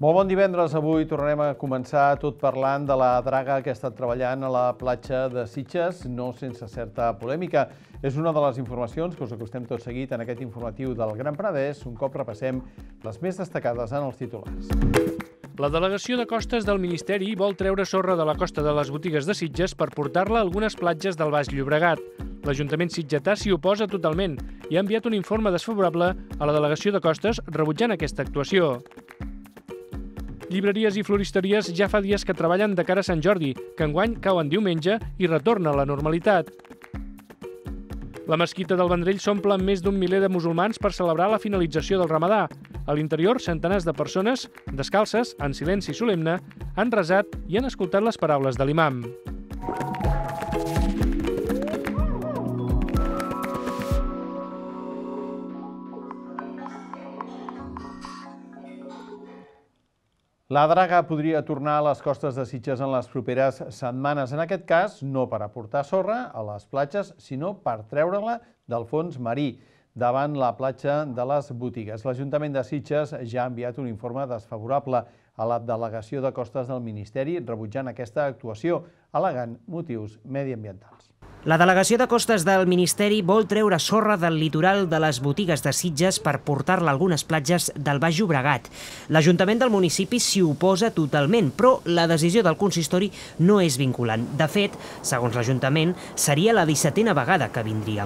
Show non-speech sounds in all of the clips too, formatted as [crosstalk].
Molt bon divendres. Avui tornarem a començar tot parlant de la draga que ha estat treballant a la platja de Sitges, no sense certa polèmica. És una de les informacions que us acostem tot seguit en aquest informatiu del Gran Penedès, un cop repassem les més destacades en els titulars. La delegació de costes del Ministeri vol treure sorra de la costa de les botigues de Sitges per portar-la a algunes platges del Baix Llobregat. L'Ajuntament sitgetà s'hi oposa totalment i ha enviat un informe desfavorable a la delegació de costes rebutjant aquesta actuació. Llibreries i floristeries ja fa dies que treballen de cara a Sant Jordi, que enguany cau en diumenge i retorna a la normalitat. La mesquita del Vendrell s'omple amb més d'un miler de musulmans per celebrar la finalització del ramadà. A l'interior, centenars de persones, descalces, en silenci solemne, han resat i han escoltat les paraules de l'imam. La draga podria tornar a les costes de Sitges en les properes setmanes, en aquest cas no per aportar sorra a les platges, sinó per treure-la del fons marí davant la platja de les botigues. L'Ajuntament de Sitges ja ha enviat un informe desfavorable a la delegació de costes del Ministeri rebutjant aquesta actuació, al·legant motius mediambientals. La delegació de costes del Ministeri vol treure sorra del litoral de les botigues de Sitges per portar-la a algunes platges del Baix Llobregat. L'Ajuntament del municipi s'hi oposa totalment, però la decisió del consistori no és vinculant. De fet, segons l'Ajuntament, seria la 17a vegada que vindria.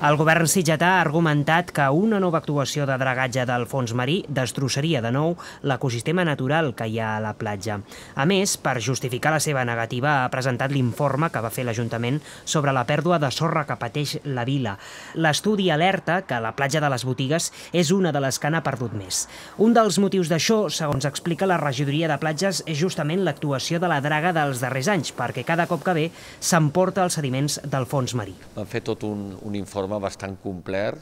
El govern sitgetà ha argumentat que una nova actuació de dragatge del fons marí destrossaria de nou l'ecosistema natural que hi ha a la platja. A més, per justificar la seva negativa, ha presentat l'informe que va fer l'Ajuntament sobre la pèrdua de sorra que pateix la vila. L'estudi alerta que la platja de les botigues és una de les que n'ha perdut més. Un dels motius d'això, segons explica la regidoria de platges, és justament l'actuació de la draga dels darrers anys, perquè cada cop que ve s'emporta els sediments del fons marí. Van fer tot un, un informe informe bastant complet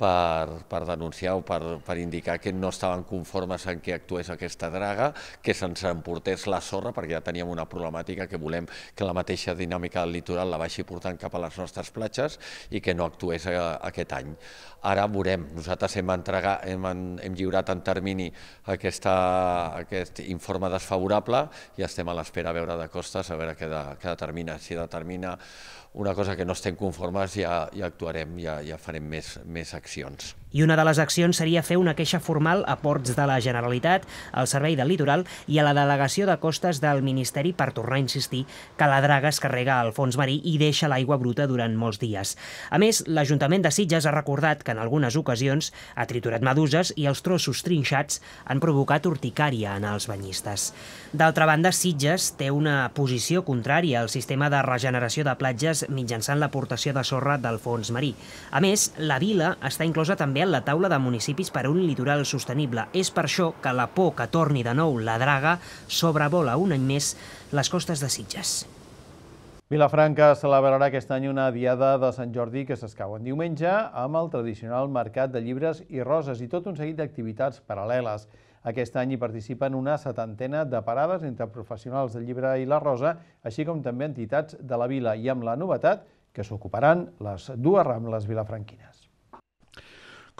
per, per denunciar o per, per indicar que no estaven conformes en què actués aquesta draga, que se'ns emportés la sorra, perquè ja teníem una problemàtica que volem que la mateixa dinàmica del litoral la vagi portant cap a les nostres platges i que no actués a, a aquest any. Ara veurem, nosaltres hem, entregat, hem, hem lliurat en termini aquesta, aquest informe desfavorable i estem a l'espera a veure de costes, a veure què, de, què determina. Si determina una cosa que no estem conformes ja, ja actuarem, ja, ja farem més, més accions. I una de les accions seria fer una queixa formal a Ports de la Generalitat, al Servei del Litoral i a la Delegació de Costes del Ministeri per tornar a insistir que la draga es carrega al fons marí i deixa l'aigua bruta durant molts dies. A més, l'Ajuntament de Sitges ha recordat que en algunes ocasions ha triturat meduses i els trossos trinxats han provocat urticària en els banyistes. D'altra banda, Sitges té una posició contrària al sistema de regeneració de platges mitjançant l'aportació de sorra del fons marí. A més, la vila està inclosa també en la taula de municipis per a un litoral sostenible. És per això que la por que torni de nou la draga sobrevola un any més les costes de Sitges. Vilafranca celebrarà aquest any una diada de Sant Jordi que s'escau en diumenge amb el tradicional mercat de llibres i roses i tot un seguit d'activitats paral·leles. Aquest any hi participen una setantena de parades entre professionals del llibre i la rosa, així com també entitats de la vila i amb la novetat que s'ocuparan les dues rambles vilafranquines.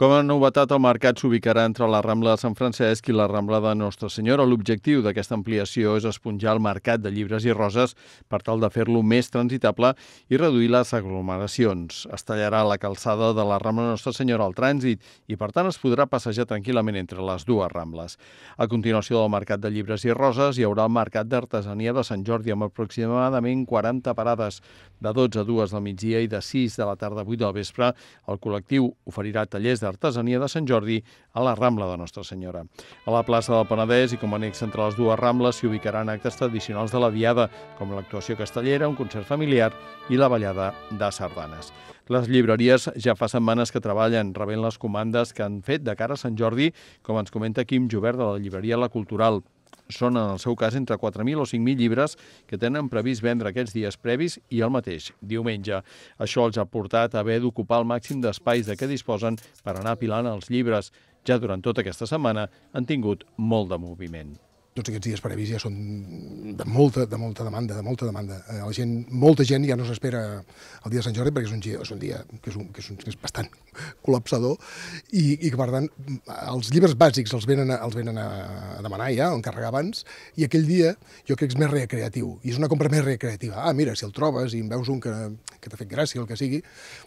Com a novetat, el mercat s'ubicarà entre la Rambla de Sant Francesc i la Rambla de Nostra Senyora. L'objectiu d'aquesta ampliació és esponjar el mercat de llibres i roses per tal de fer-lo més transitable i reduir les aglomeracions. Es tallarà la calçada de la Rambla de Nostra Senyora al trànsit i, per tant, es podrà passejar tranquil·lament entre les dues Rambles. A continuació del mercat de llibres i roses hi haurà el mercat d'artesania de Sant Jordi amb aproximadament 40 parades de 12 a 2 del migdia i de 6 de la tarda a 8 del vespre. El col·lectiu oferirà tallers de d'Artesania de Sant Jordi a la Rambla de Nostra Senyora. A la plaça del Penedès i com a annex entre les dues Rambles s'hi ubicaran actes tradicionals de la Diada, com l'actuació castellera, un concert familiar i la ballada de sardanes. Les llibreries ja fa setmanes que treballen, rebent les comandes que han fet de cara a Sant Jordi, com ens comenta Quim Jobert de la llibreria La Cultural. Són, en el seu cas, entre 4.000 o 5.000 llibres que tenen previst vendre aquests dies previs i el mateix, diumenge. Això els ha portat a haver d'ocupar el màxim d'espais de què disposen per anar apilant els llibres. Ja durant tota aquesta setmana han tingut molt de moviment. Tots aquests dies previs ja són de molta, de molta demanda, de molta demanda. Eh, la gent, molta gent ja no s'espera el dia de Sant Jordi perquè és un dia, és un dia que és, un, que és, un, que és bastant [laughs] col·lapsador i, i que, per tant, els llibres bàsics els venen, a, els venen a, demanar ja, a encarregar abans, i aquell dia jo crec que és més recreatiu, i és una compra més recreativa. Ah, mira, si el trobes i en veus un que, que t'ha fet gràcia, el que sigui,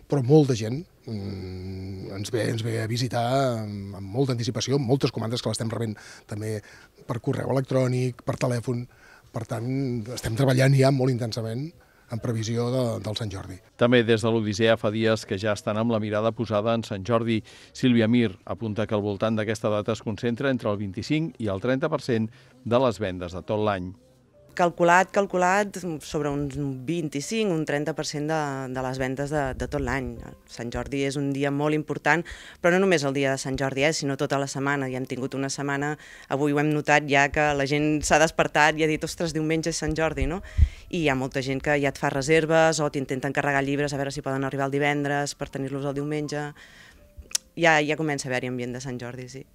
però molta gent mm, ens, ve, ens ve a visitar amb, amb molta anticipació, moltes comandes que l'estem rebent també per correu electrònic, per telèfon. Per tant, estem treballant ja molt intensament en previsió de, del Sant Jordi. També des de l'Odissea fa dies que ja estan amb la mirada posada en Sant Jordi. Sílvia Mir apunta que al voltant d'aquesta data es concentra entre el 25 i el 30% de les vendes de tot l'any calculat, calculat, sobre un 25, un 30% de, de les vendes de, de tot l'any. Sant Jordi és un dia molt important, però no només el dia de Sant Jordi, eh, sinó tota la setmana. Ja hem tingut una setmana, avui ho hem notat ja que la gent s'ha despertat i ha dit, ostres, diumenge és Sant Jordi, no? I hi ha molta gent que ja et fa reserves o t'intenten carregar llibres a veure si poden arribar el divendres per tenir-los el diumenge. Ja, ja comença a haver-hi ambient de Sant Jordi, sí.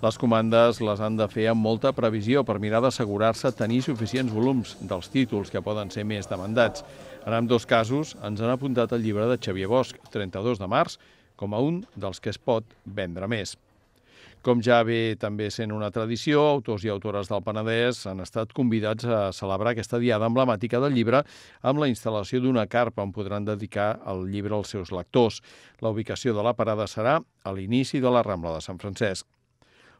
Les comandes les han de fer amb molta previsió per mirar d'assegurar-se tenir suficients volums dels títols que poden ser més demandats. En ambdós casos ens han apuntat el llibre de Xavier Bosch, 32 de març, com a un dels que es pot vendre més. Com ja ve també sent una tradició, autors i autores del Penedès han estat convidats a celebrar aquesta diada emblemàtica del llibre amb la instal·lació d'una carpa on podran dedicar el llibre als seus lectors. La ubicació de la parada serà a l'inici de la Rambla de Sant Francesc.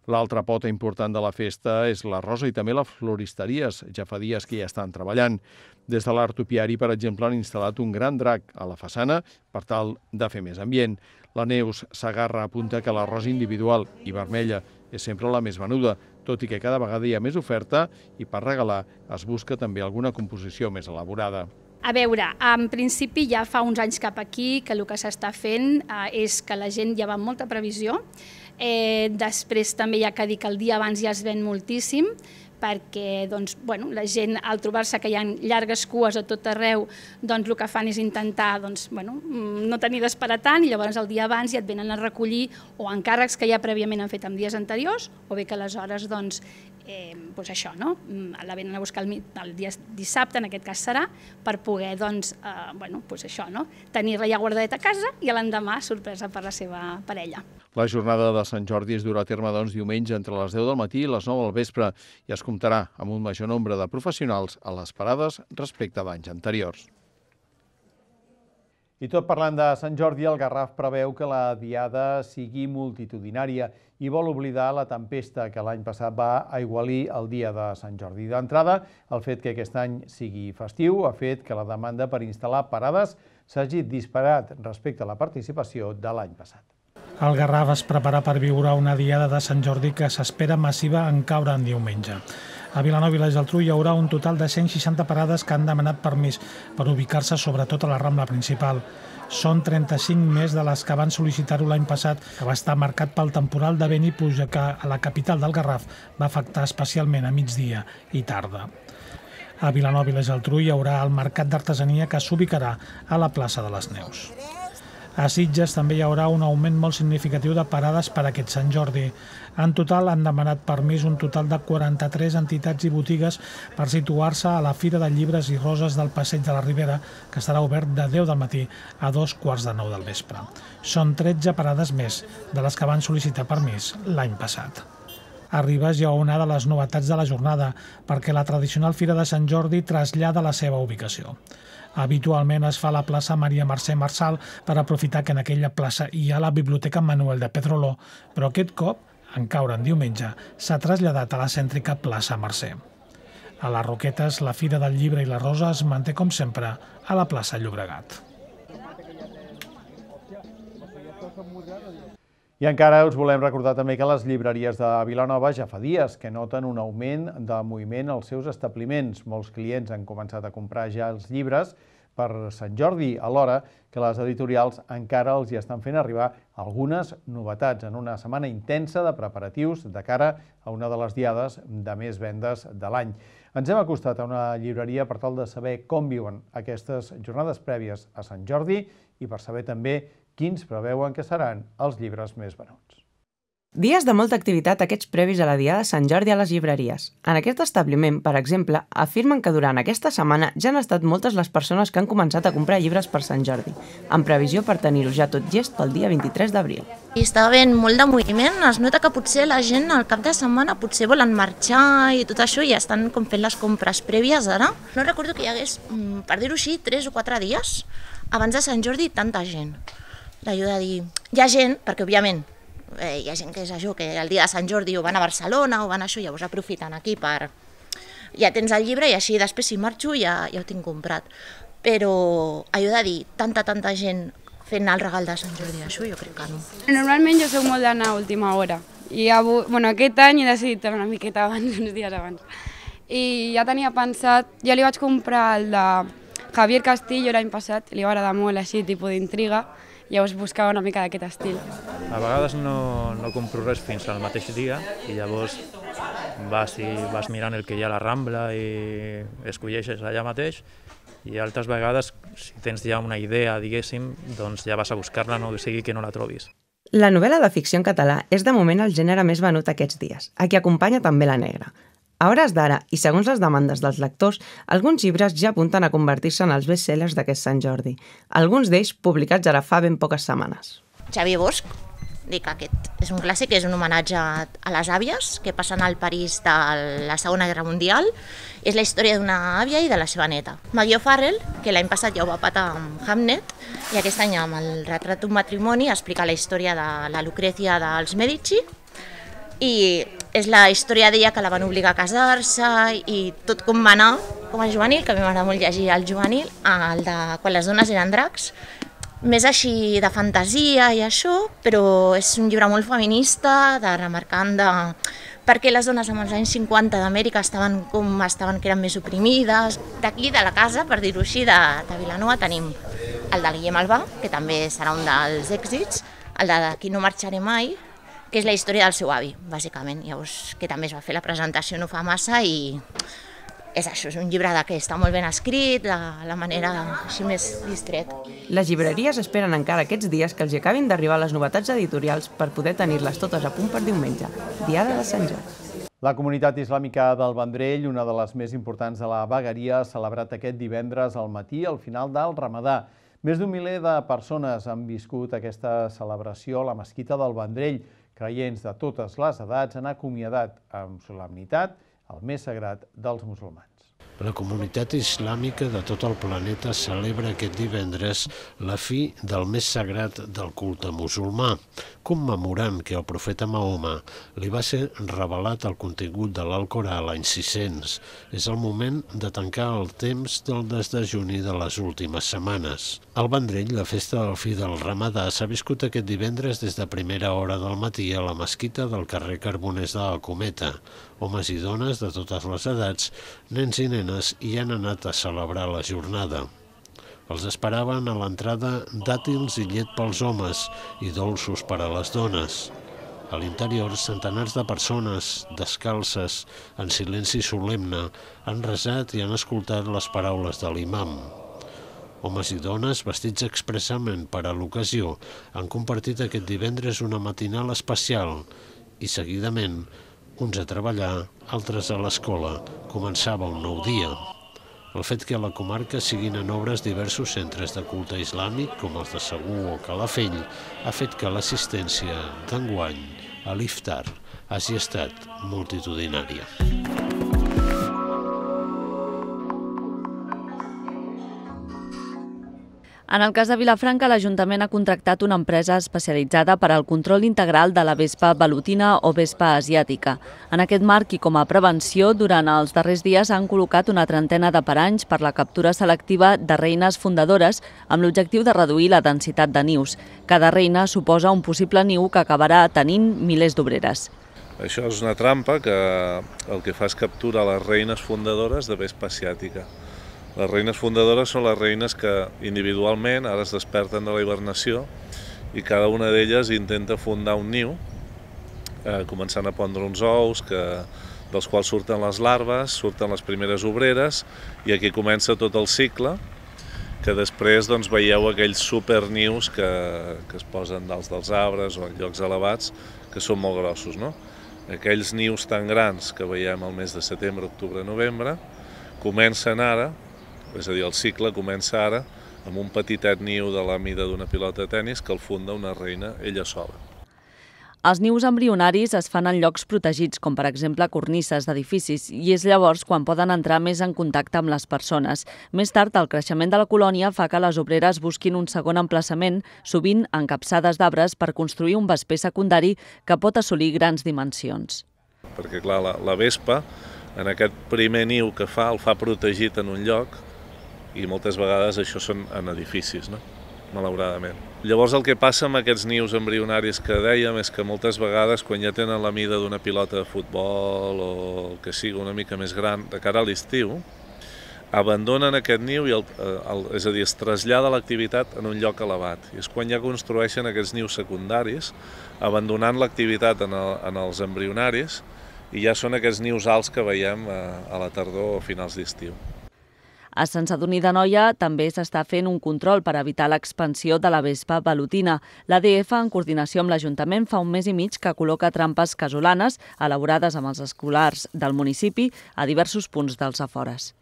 L'altra pota important de la festa és la rosa i també les floristeries. Ja fa dies que hi estan treballant. Des de l'art topiari, per exemple, han instal·lat un gran drac a la façana per tal de fer més ambient. La Neus Sagarra apunta que la rosa individual i vermella és sempre la més venuda, tot i que cada vegada hi ha més oferta i per regalar es busca també alguna composició més elaborada. A veure, en principi ja fa uns anys cap aquí que el que s'està fent eh, és que la gent ja va amb molta previsió Eh, després també ha que dir que el dia abans ja es ven moltíssim, perquè doncs, bueno, la gent al trobar-se que hi ha llargues cues a tot arreu, doncs el que fan és intentar doncs, bueno, mm, no tenir d'esperar tant i llavors el dia abans ja et venen a recollir o encàrrecs que ja prèviament han fet en dies anteriors o bé que aleshores doncs, eh, doncs això, no? Mm, la venen a buscar el, el dia dissabte, en aquest cas serà, per poder doncs, eh, bueno, doncs això, no? tenir-la ja guardadeta a casa i l'endemà sorpresa per la seva parella. La jornada de Sant Jordi es durà a terme doncs, diumenge entre les 10 del matí i les 9 del vespre i es comptarà amb un major nombre de professionals a les parades respecte d'anys anteriors. I tot parlant de Sant Jordi, el Garraf preveu que la diada sigui multitudinària i vol oblidar la tempesta que l'any passat va aigualir el dia de Sant Jordi. D'entrada, el fet que aquest any sigui festiu ha fet que la demanda per instal·lar parades s'hagi disparat respecte a la participació de l'any passat. El Garraf es prepara per viure una diada de Sant Jordi que s'espera massiva en caure en diumenge. A Vilanova i la Geltrú hi haurà un total de 160 parades que han demanat permís per ubicar-se sobretot a la Rambla principal. Són 35 més de les que van sol·licitar-ho l'any passat, que va estar marcat pel temporal de vent i pluja que a la capital del Garraf va afectar especialment a migdia i tarda. A Vilanova i la Geltrú hi haurà el Mercat d'Artesania que s'ubicarà a la plaça de les Neus. A Sitges també hi haurà un augment molt significatiu de parades per aquest Sant Jordi. En total han demanat permís un total de 43 entitats i botigues per situar-se a la Fira de Llibres i Roses del Passeig de la Ribera, que estarà obert de 10 del matí a dos quarts de 9 del vespre. Són 13 parades més de les que van sol·licitar permís l'any passat. A Ribes hi ha una de les novetats de la jornada, perquè la tradicional Fira de Sant Jordi trasllada la seva ubicació. Habitualment es fa a la plaça Maria Mercè Marçal per aprofitar que en aquella plaça hi ha la Biblioteca Manuel de Pedroló, però aquest cop en caure en diumenge, s'ha traslladat a la cèntrica plaça Mercè. A les Roquetes, la Fira del Llibre i la Rosa es manté, com sempre, a la plaça Llobregat. I encara us volem recordar també que les llibreries de Vilanova ja fa dies que noten un augment de moviment als seus establiments. Molts clients han començat a comprar ja els llibres per Sant Jordi, alhora que les editorials encara els hi estan fent arribar algunes novetats en una setmana intensa de preparatius de cara a una de les diades de més vendes de l'any. Ens hem acostat a una llibreria per tal de saber com viuen aquestes jornades prèvies a Sant Jordi i per saber també quins preveuen que seran els llibres més venuts. Dies de molta activitat aquests previs a la Diada de Sant Jordi a les llibreries. En aquest establiment, per exemple, afirmen que durant aquesta setmana ja han estat moltes les persones que han començat a comprar llibres per Sant Jordi, en previsió per tenir-ho ja tot gest pel dia 23 d'abril. I està havent molt de moviment, es nota que potser la gent al cap de setmana potser volen marxar i tot això i ja estan com fent les compres prèvies ara. No recordo que hi hagués, mm, per dir-ho així, 3 o 4 dies abans de Sant Jordi tanta gent. D'allò de dir, hi ha gent, perquè òbviament eh, hi ha gent que és això, que el dia de Sant Jordi o van a Barcelona o van a això, llavors aprofiten aquí per... Ja tens el llibre i així després si marxo ja, ja ho tinc comprat. Però allò de dir tanta, tanta gent fent el regal de Sant Jordi, això jo crec que no. Normalment jo soc molt d'anar a última hora. I avui, bueno, aquest any he decidit una miqueta abans, [laughs] uns dies abans. I ja tenia pensat, jo li vaig comprar el de Javier Castillo l'any passat, li va agradar molt així, tipus d'intriga, llavors buscava una mica d'aquest estil. A vegades no, no compro res fins al mateix dia i llavors vas, i vas mirant el que hi ha a la Rambla i escolleixes allà mateix i altres vegades, si tens ja una idea, diguéssim, doncs ja vas a buscar-la, no sigui que no la trobis. La novel·la de ficció en català és de moment el gènere més venut aquests dies, a qui acompanya també la negra. A hores d'ara, i segons les demandes dels lectors, alguns llibres ja apunten a convertir-se en els best-sellers d'aquest Sant Jordi, alguns d'ells publicats ara fa ben poques setmanes. Xavier Bosch, dic aquest és un clàssic, és un homenatge a les àvies que passen al París de la Segona Guerra Mundial. És la història d'una àvia i de la seva neta. Maggie Farrell, que l'any passat ja ho va patar amb Hamnet, i aquest any amb el retrat d'un matrimoni explica la història de la Lucrecia dels Medici, i és la història d'ella que la van obligar a casar-se i tot com va anar com a juvenil, que a mi m'agrada molt llegir el juvenil, el de quan les dones eren dracs, més així de fantasia i això, però és un llibre molt feminista, de remarcant de perquè les dones en els anys 50 d'Amèrica estaven com estaven que eren més oprimides. D'aquí, de la casa, per dir-ho així, de, de Vilanova, tenim el de Guillem Albà, que també serà un dels èxits, el de D'aquí no marxaré mai, que és la història del seu avi, bàsicament. Llavors, que també es va fer la presentació no fa massa i és això, és un llibre que està molt ben escrit, de la manera així més distret. Les llibreries esperen encara aquests dies que els acabin d'arribar les novetats editorials per poder tenir-les totes a punt per diumenge, Diada de Sant Jordi. La comunitat islàmica del Vendrell, una de les més importants de la vegueria, ha celebrat aquest divendres al matí al final del Ramadà. Més d'un miler de persones han viscut aquesta celebració a la mesquita del Vendrell, creients de totes les edats han acomiadat amb solemnitat el més sagrat dels musulmans. La comunitat islàmica de tot el planeta celebra aquest divendres la fi del més sagrat del culte musulmà, commemorant que el profeta Mahoma li va ser revelat el contingut de l'Alcorà l'any 600. És el moment de tancar el temps del desdejuni de les últimes setmanes. Al Vendrell, la festa del fi del Ramadà s'ha viscut aquest divendres des de primera hora del matí a la mesquita del carrer Carboners de la Cometa, homes i dones de totes les edats, nens i nenes, hi han anat a celebrar la jornada. Els esperaven a l'entrada dàtils i llet pels homes i dolços per a les dones. A l'interior, centenars de persones, descalces, en silenci solemne, han resat i han escoltat les paraules de l'imam. Homes i dones, vestits expressament per a l'ocasió, han compartit aquest divendres una matinal especial i, seguidament, uns a treballar, altres a l'escola. Començava un nou dia. El fet que a la comarca siguin en obres diversos centres de culte islàmic, com els de Segur o Calafell, ha fet que l'assistència d'enguany a l'iftar hagi estat multitudinària. En el cas de Vilafranca, l'Ajuntament ha contractat una empresa especialitzada per al control integral de la vespa velutina o vespa asiàtica. En aquest marc i com a prevenció, durant els darrers dies han col·locat una trentena de paranys per la captura selectiva de reines fundadores amb l'objectiu de reduir la densitat de nius. Cada reina suposa un possible niu que acabarà tenint milers d'obreres. Això és una trampa que el que fa és capturar les reines fundadores de vespa asiàtica. Les reines fundadores són les reines que individualment ara es desperten de la hibernació i cada una d'elles intenta fundar un niu, eh, començant a pondre uns ous que, dels quals surten les larves, surten les primeres obreres i aquí comença tot el cicle que després doncs, veieu aquells supernius que, que es posen dalt dels arbres o en llocs elevats que són molt grossos. No? Aquells nius tan grans que veiem al mes de setembre, octubre, novembre, comencen ara, és a dir, el cicle comença ara amb un petitet niu de la mida d'una pilota de tennis que el funda una reina ella sola. Els nius embrionaris es fan en llocs protegits, com per exemple cornisses d'edificis, i és llavors quan poden entrar més en contacte amb les persones. Més tard, el creixement de la colònia fa que les obreres busquin un segon emplaçament, sovint en capçades d'arbres, per construir un vesper secundari que pot assolir grans dimensions. Perquè, clar, la, la vespa, en aquest primer niu que fa, el fa protegit en un lloc, i moltes vegades això són en edificis, no? malauradament. Llavors el que passa amb aquests nius embrionaris que dèiem és que moltes vegades quan ja tenen la mida d'una pilota de futbol o el que sigui una mica més gran de cara a l'estiu, abandonen aquest niu i el, el, és a dir, es trasllada l'activitat en un lloc elevat. I és quan ja construeixen aquests nius secundaris, abandonant l'activitat en, el, en els embrionaris, i ja són aquests nius alts que veiem a, a la tardor o finals d'estiu. A Sant Sadurní de Noia també s'està fent un control per evitar l'expansió de la vespa velutina. L'ADF, en coordinació amb l'Ajuntament, fa un mes i mig que col·loca trampes casolanes elaborades amb els escolars del municipi a diversos punts dels afores.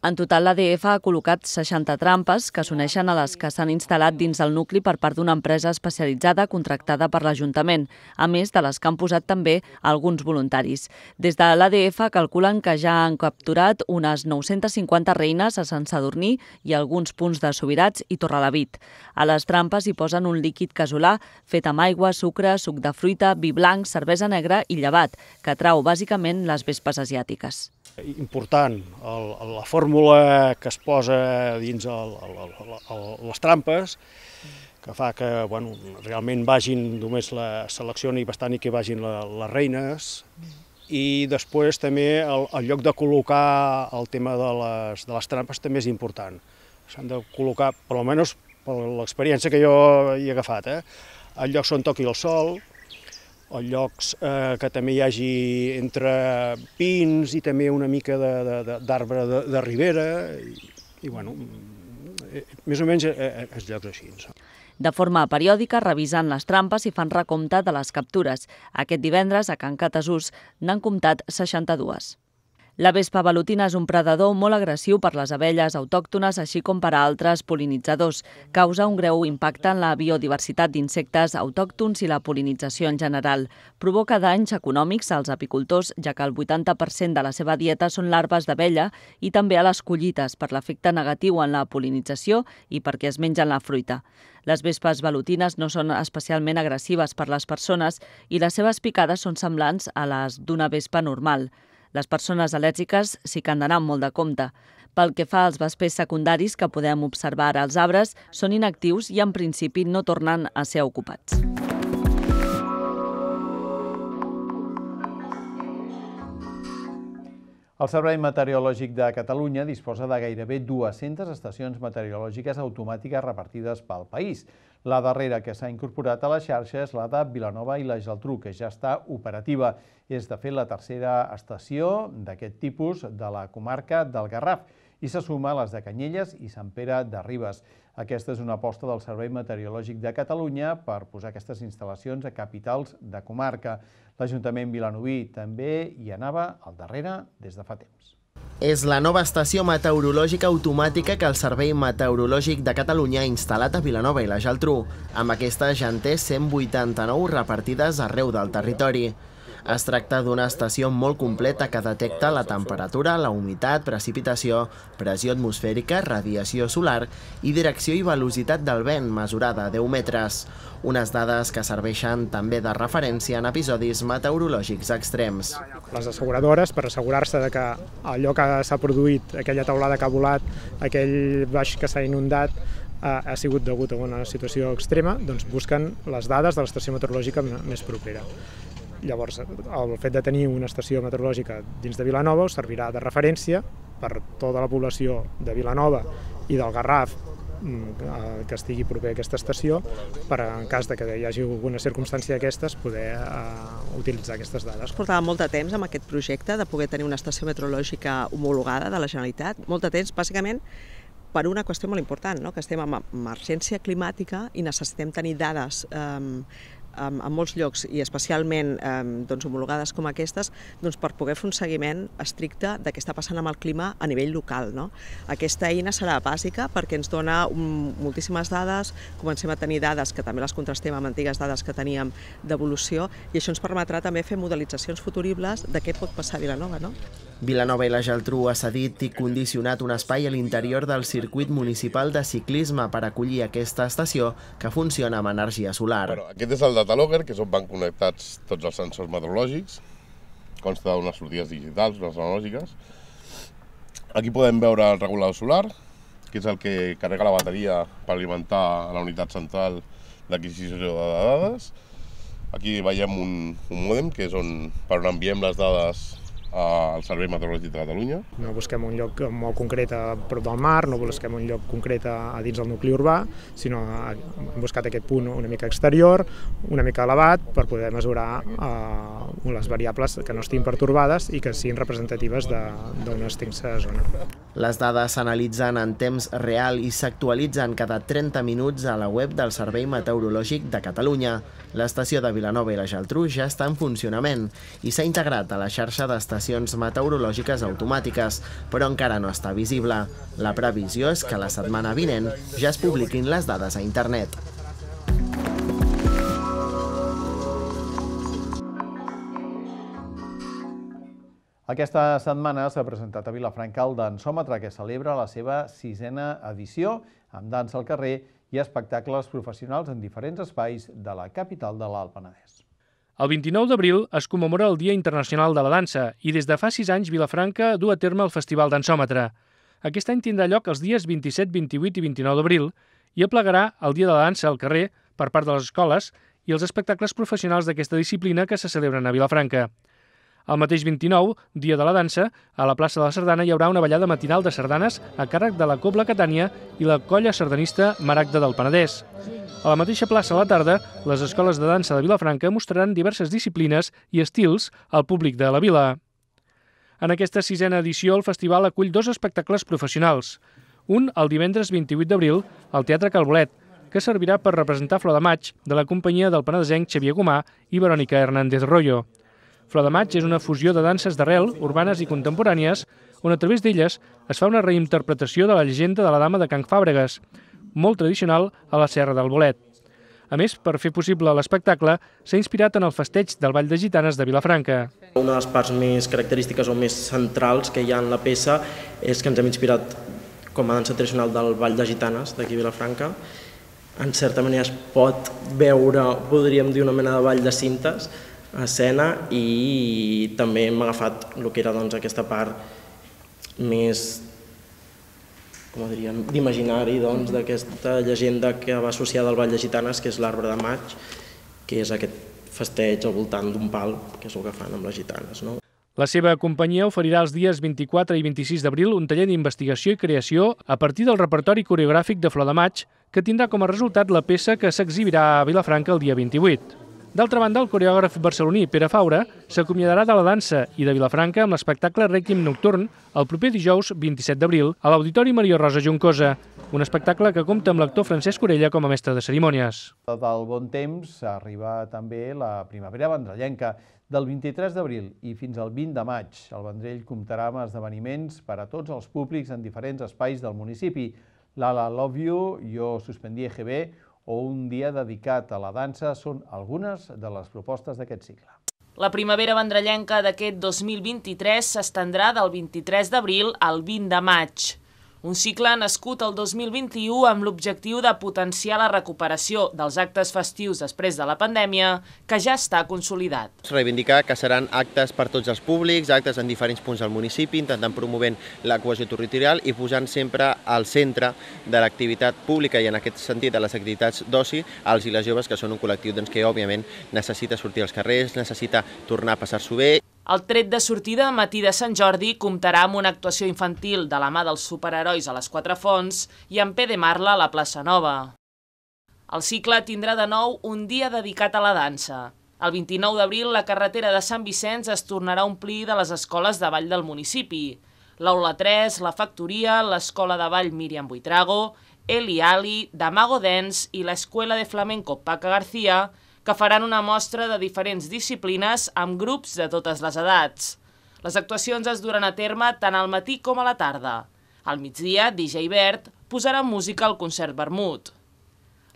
En total, l'ADF ha col·locat 60 trampes que s'uneixen a les que s'han instal·lat dins el nucli per part d'una empresa especialitzada contractada per l'Ajuntament, a més de les que han posat també alguns voluntaris. Des de l'ADF calculen que ja han capturat unes 950 reines a Sant Sadurní i alguns punts de Sobirats i Torrelavit. A les trampes hi posen un líquid casolà fet amb aigua, sucre, suc de fruita, vi blanc, cervesa negra i llevat, que trau bàsicament les vespes asiàtiques important el, la fórmula que es posa dins el, el, el, les trampes, que fa que bueno, realment vagin, només la seleccioni bastant i que vagin la, les reines, i després també el, el lloc de col·locar el tema de les, de les trampes també és important. S'han de col·locar, per almenys per l'experiència que jo hi he agafat, eh? el lloc on toqui el sol, o llocs eh, que també hi hagi entre pins i també una mica d'arbre de, de, de, de ribera, i, i bueno, eh, més o menys eh, eh, els llocs així. De forma periòdica revisen les trampes i fan recompte de les captures. Aquest divendres, a Can Catasús, n'han comptat 62. La vespa velutina és un predador molt agressiu per les abelles autòctones, així com per a altres polinitzadors. Causa un greu impacte en la biodiversitat d'insectes autòctons i la polinització en general. Provoca danys econòmics als apicultors, ja que el 80% de la seva dieta són larves d'abella i també a les collites per l'efecte negatiu en la polinització i perquè es mengen la fruita. Les vespes velutines no són especialment agressives per les persones i les seves picades són semblants a les d'una vespa normal. Les persones al·lèrgiques s'hi que han d'anar molt de compte. Pel que fa als vespers secundaris que podem observar als arbres, són inactius i en principi no tornen a ser ocupats. El Servei Meteorològic de Catalunya disposa de gairebé 200 estacions meteorològiques automàtiques repartides pel país. La darrera que s'ha incorporat a la xarxa és la de Vilanova i la Geltrú, que ja està operativa. És, de fet, la tercera estació d'aquest tipus de la comarca del Garraf i se suma a les de Canyelles i Sant Pere de Ribes. Aquesta és una aposta del Servei Meteorològic de Catalunya per posar aquestes instal·lacions a capitals de comarca. L'Ajuntament vilanoví també hi anava al darrere des de fa temps és la nova estació meteorològica automàtica que el Servei Meteorològic de Catalunya ha instal·lat a Vilanova i la Geltrú. Amb aquesta ja en té 189 repartides arreu del territori. Es tracta d'una estació molt completa que detecta la temperatura, la humitat, precipitació, pressió atmosfèrica, radiació solar i direcció i velocitat del vent mesurada a 10 metres. Unes dades que serveixen també de referència en episodis meteorològics extrems. Les asseguradores, per assegurar-se de que allò que s'ha produït, aquella taulada que ha volat, aquell baix que s'ha inundat, ha, ha sigut degut a una situació extrema, doncs busquen les dades de l'estació meteorològica més propera. Llavors, el fet de tenir una estació meteorològica dins de Vilanova us servirà de referència per tota la població de Vilanova i del Garraf mm, que estigui proper a aquesta estació per en cas de que hi hagi alguna circumstància d'aquestes poder uh, utilitzar aquestes dades. Portava molt de temps amb aquest projecte de poder tenir una estació meteorològica homologada de la Generalitat, molt de temps bàsicament per una qüestió molt important, no? que estem en emergència climàtica i necessitem tenir dades eh, en, en molts llocs i especialment eh, doncs, homologades com aquestes doncs, per poder fer un seguiment estricte de què està passant amb el clima a nivell local. No? Aquesta eina serà bàsica perquè ens dona un, moltíssimes dades, comencem a tenir dades que també les contrastem amb antigues dades que teníem d'evolució i això ens permetrà també fer modelitzacions futuribles de què pot passar a Vilanova. No? Vilanova i la Geltrú ha cedit i condicionat un espai a l'interior del circuit municipal de ciclisme per acollir aquesta estació que funciona amb energia solar. Bueno, aquest és el datalogger, que és on van connectats tots els sensors meteorològics. Consta d'unes sortides digitals, unes analògiques. Aquí podem veure el regulador solar, que és el que carrega la bateria per alimentar la unitat central d'adquisició de dades. Aquí veiem un, un mòdem, que és on, per on enviem les dades al Servei Meteorològic de Catalunya. No busquem un lloc molt concret a prop del mar, no busquem un lloc concret a, a dins del nucli urbà, sinó hem buscat aquest punt una mica exterior, una mica elevat, per poder mesurar eh, les variables que no estiguin pertorbades i que siguin representatives d'una extensa zona. Les dades s'analitzen en temps real i s'actualitzen cada 30 minuts a la web del Servei Meteorològic de Catalunya. L'estació de Vilanova i la Geltrú ja està en funcionament i s'ha integrat a la xarxa d'estacions meteorològiques automàtiques, però encara no està visible. La previsió és que la setmana vinent ja es publiquin les dades a internet. Aquesta setmana s'ha presentat a Vilafranca el Dansòmetre, que celebra la seva sisena edició, amb dansa al carrer i espectacles professionals en diferents espais de la capital de l'Alt Penedès. El 29 d'abril es commemora el Dia Internacional de la Dansa i des de fa sis anys Vilafranca du a terme el Festival Dansòmetre. Aquest any tindrà lloc els dies 27, 28 i 29 d'abril i aplegarà el Dia de la Dansa al carrer per part de les escoles i els espectacles professionals d'aquesta disciplina que se celebren a Vilafranca. El mateix 29, dia de la dansa, a la plaça de la Sardana hi haurà una ballada matinal de sardanes a càrrec de la Cobla Catània i la colla sardanista Maragda del Penedès. A la mateixa plaça a la tarda, les escoles de dansa de Vilafranca mostraran diverses disciplines i estils al públic de la vila. En aquesta sisena edició, el festival acull dos espectacles professionals. Un, el divendres 28 d'abril, al Teatre Calbolet, que servirà per representar Flor de Maig de la companyia del penedesenc Xavier Gomà i Verònica Hernández Rollo. Flor de Maig és una fusió de danses d'arrel, urbanes i contemporànies, on a través d'elles es fa una reinterpretació de la llegenda de la dama de Can Fàbregas, molt tradicional a la Serra del Bolet. A més, per fer possible l'espectacle, s'ha inspirat en el festeig del Ball de Gitanes de Vilafranca. Una de les parts més característiques o més centrals que hi ha en la peça és que ens hem inspirat com a dansa tradicional del Ball de Gitanes d'aquí Vilafranca. En certa manera es pot veure, podríem dir, una mena de ball de cintes, escena i també hem agafat el que era doncs, aquesta part més com diríem, d'imaginari doncs, d'aquesta llegenda que va associada al Vall de Gitanes, que és l'arbre de maig, que és aquest festeig al voltant d'un pal, que és el que fan amb les gitanes. No? La seva companyia oferirà els dies 24 i 26 d'abril un taller d'investigació i creació a partir del repertori coreogràfic de Flor de Maig, que tindrà com a resultat la peça que s'exhibirà a Vilafranca el dia 28. D'altra banda, el coreògraf barceloní Pere Faura s'acomiadarà de la dansa i de Vilafranca amb l'espectacle Requiem Nocturn el proper dijous 27 d'abril a l'Auditori Maria Rosa Juncosa, un espectacle que compta amb l'actor Francesc Orella com a mestre de cerimònies. Del bon temps arriba també la primavera vendrellenca. Del 23 d'abril i fins al 20 de maig, el Vendrell comptarà amb esdeveniments per a tots els públics en diferents espais del municipi. L'Ala Love You, Jo Suspendí EGB, o un dia dedicat a la dansa són algunes de les propostes d'aquest cicle. La primavera vendrellenca d'aquest 2023 s'estendrà del 23 d'abril al 20 de maig. Un cicle nascut el 2021 amb l'objectiu de potenciar la recuperació dels actes festius després de la pandèmia, que ja està consolidat. Reivindicar que seran actes per tots els públics, actes en diferents punts del municipi, intentant promovent la cohesió territorial i posant sempre al centre de l'activitat pública i en aquest sentit de les activitats d'oci als i les joves, que són un col·lectiu doncs, que òbviament necessita sortir als carrers, necessita tornar a passar-s'ho bé. El tret de sortida matí de Sant Jordi comptarà amb una actuació infantil de la mà dels superherois a les Quatre Fonts i amb P. de Marla a la plaça Nova. El cicle tindrà de nou un dia dedicat a la dansa. El 29 d'abril la carretera de Sant Vicenç es tornarà a omplir de les escoles de ball del municipi. l'Aula 3, la Factoria, l'Escola de Ball Miriam Buitrago, Eli Ali, Damago Dance i l'Escuela de Flamenco Paca García, que faran una mostra de diferents disciplines amb grups de totes les edats. Les actuacions es duran a terme tant al matí com a la tarda. Al migdia, DJ Bert posarà música al concert Vermut.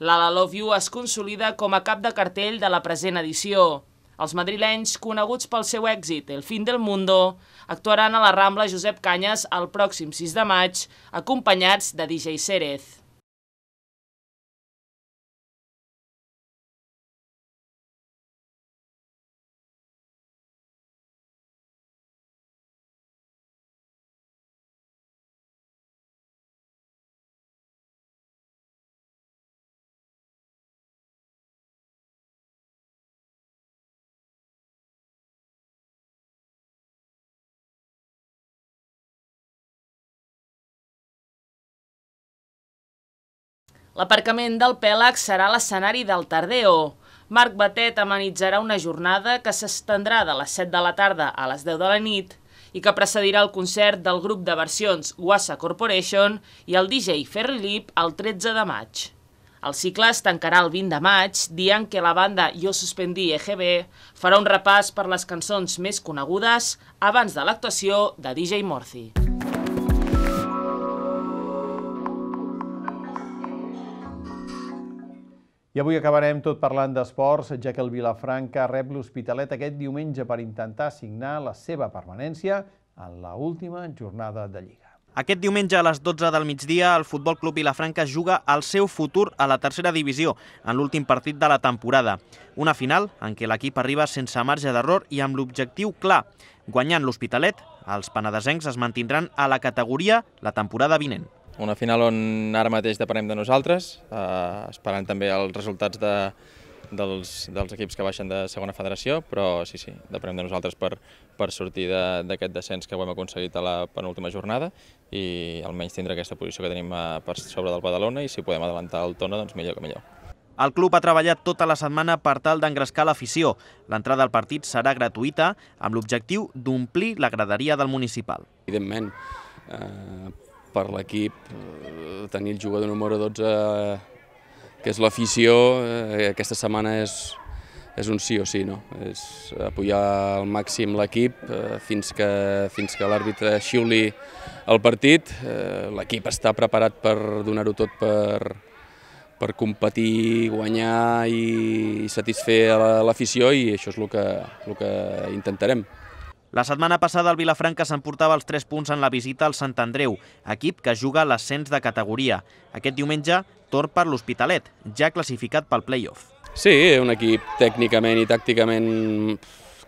L'Ala Love You es consolida com a cap de cartell de la present edició. Els madrilenys, coneguts pel seu èxit El fin del mundo, actuaran a la Rambla Josep Canyes el pròxim 6 de maig, acompanyats de DJ Cérez. L'aparcament del Pèlag serà l'escenari del Tardeo. Marc Batet amenitzarà una jornada que s'estendrà de les 7 de la tarda a les 10 de la nit i que precedirà el concert del grup de versions Wassa Corporation i el DJ Ferry Lip el 13 de maig. El cicle es tancarà el 20 de maig, dient que la banda Jo Suspendí EGB farà un repàs per les cançons més conegudes abans de l'actuació de DJ Morci. I avui acabarem tot parlant d'esports, ja que el Vilafranca rep l'Hospitalet aquest diumenge per intentar signar la seva permanència en la última jornada de Lliga. Aquest diumenge a les 12 del migdia el Futbol Club Vilafranca juga el seu futur a la tercera divisió en l'últim partit de la temporada. Una final en què l'equip arriba sense marge d'error i amb l'objectiu clar. Guanyant l'Hospitalet, els penedesencs es mantindran a la categoria la temporada vinent. Una final on ara mateix depenem de nosaltres, eh, esperant també els resultats de, dels, dels equips que baixen de segona federació, però sí, sí, depenem de nosaltres per, per sortir d'aquest descens que ho hem aconseguit a la penúltima jornada i almenys tindre aquesta posició que tenim a, per sobre del Badalona i si podem adelantar el Tona, doncs millor que millor. El club ha treballat tota la setmana per tal d'engrescar l'afició. L'entrada al partit serà gratuïta amb l'objectiu d'omplir la graderia del municipal. Evidentment, eh, per l'equip, eh, tenir el jugador número 12, que és l'afició, eh, aquesta setmana és, és un sí o sí, no? És apoyar al màxim l'equip eh, fins que, fins que l'àrbitre xiuli el partit. L'equip està preparat per donar-ho tot per, per competir, guanyar i, i satisfer l'afició i això és el que, el que intentarem. La setmana passada el Vilafranca s'emportava els 3 punts en la visita al Sant Andreu, equip que juga l'ascens de categoria. Aquest diumenge torn per l'Hospitalet, ja classificat pel play-off. Sí, un equip tècnicament i tàcticament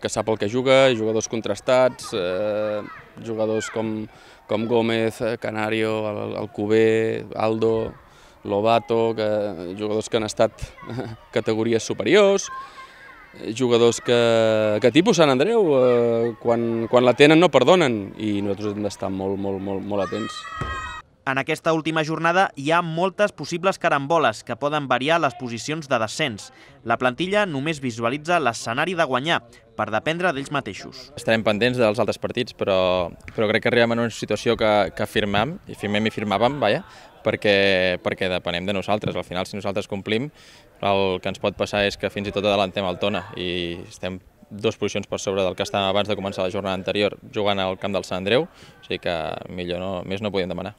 que sap el que juga, jugadors contrastats, eh, jugadors com, com Gómez, Canario, el, el Cubé, Aldo, Lobato, que, jugadors que han estat [laughs] categories superiors, jugadors que, que tipus Sant Andreu, eh, quan, quan la tenen no perdonen i nosaltres hem d'estar molt, molt, molt, molt atents. En aquesta última jornada hi ha moltes possibles caramboles que poden variar les posicions de descens. La plantilla només visualitza l'escenari de guanyar, per dependre d'ells mateixos. Estarem pendents dels altres partits, però, però crec que arribem en una situació que, que firmem, i firmem i firmàvem, vaja, perquè, perquè depenem de nosaltres. Al final, si nosaltres complim, el que ens pot passar és que fins i tot adelantem el Tona i estem dues posicions per sobre del que estàvem abans de començar la jornada anterior jugant al camp del Sant Andreu, o sigui que millor no, més no podíem demanar.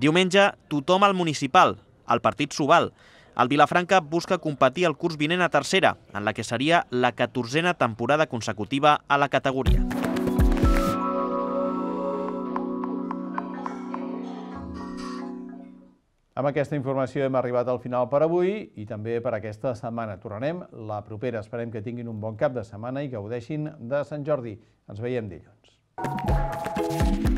Diumenge, tothom al municipal, el partit Subal. El Vilafranca busca competir el curs vinent a tercera, en la que seria la catorzena temporada consecutiva a la categoria. Amb aquesta informació hem arribat al final per avui i també per aquesta setmana. Tornarem la propera. Esperem que tinguin un bon cap de setmana i gaudeixin de Sant Jordi. Ens veiem dilluns.